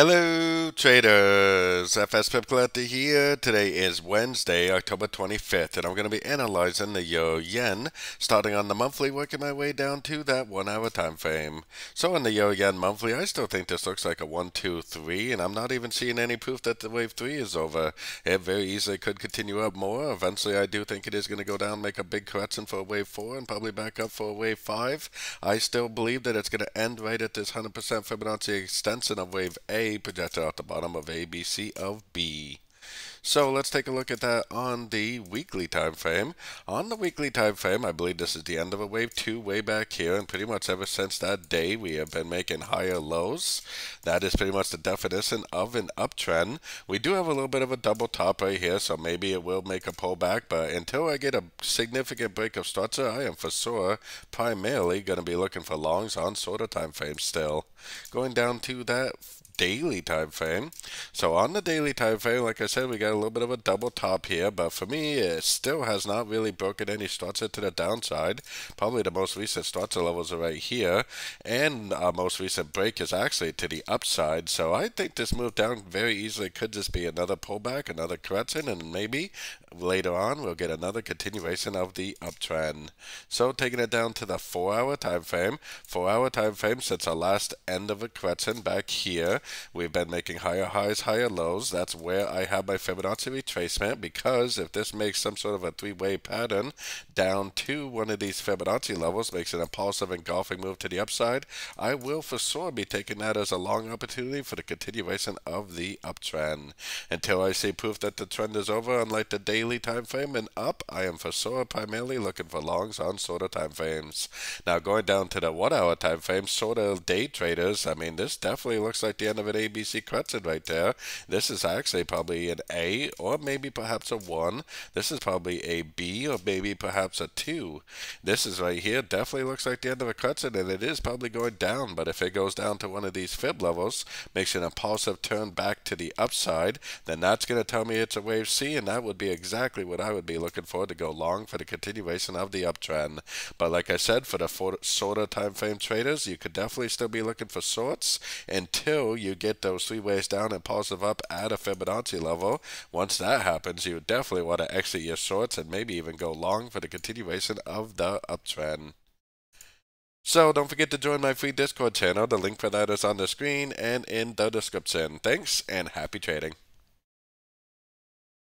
Hello traders, FX Pip Collector here. Today is Wednesday, October 25th, and I'm going to be analyzing the Euro Yen, starting on the monthly, working my way down to that one hour time frame. So on the Euro Yen monthly, I still think this looks like a 1, 2, 3, and I'm not even seeing any proof that the wave 3 is over. It very easily could continue up more. Eventually, I do think it is going to go down, make a big correction for wave 4, and probably back up for wave 5. I still believe that it's going to end right at this 100% Fibonacci extension of wave A a projected out the bottom of ABC of B. So let's take a look at that on the weekly time frame. On the weekly time frame, I believe this is the end of a wave two way back here, and pretty much ever since that day, we have been making higher lows. That is pretty much the definition of an uptrend. We do have a little bit of a double top right here, so maybe it will make a pullback, but until I get a significant break of structure, I am for sure primarily going to be looking for longs on shorter time frame still. Going down to that daily time frame. So on the daily time frame, like I said, we got a little bit of a double top here, but for me, it still has not really broken any structure to the downside. Probably the most recent structure levels are right here, and our most recent break is actually to the upside. So I think this move down very easily could just be another pullback, another correction, and maybe later on we'll get another continuation of the uptrend. So taking it down to the four hour time frame, four hour time frame since our last end of a correction back here. We've been making higher highs, higher lows. That's where I have my Fibonacci retracement because if this makes some sort of a three-way pattern down to one of these Fibonacci levels, makes an impulsive engulfing move to the upside, I will for sure be taking that as a long opportunity for the continuation of the uptrend. Until I see proof that the trend is over, unlike the daily time frame and up, I am for sure primarily looking for longs on shorter time frames. Now going down to the one hour time frame, sort of day traders, I mean this definitely looks like the end of an ABC correction right there. This is actually probably an A or maybe perhaps a 1. This is probably a B or maybe perhaps a 2. This is right here. Definitely looks like the end of a correction and it is probably going down. But if it goes down to one of these fib levels, makes an impulsive turn back to the upside, then that's going to tell me it's a wave C and that would be exactly what I would be looking for to go long for the continuation of the uptrend. But like I said, for the shorter time frame traders, you could definitely still be looking for shorts until you get those three ways down and positive up at a Fibonacci level. Once that happens, you definitely want to exit your shorts and maybe even go long for the continuation of the uptrend. So don't forget to join my free Discord channel. The link for that is on the screen and in the description. Thanks and happy trading.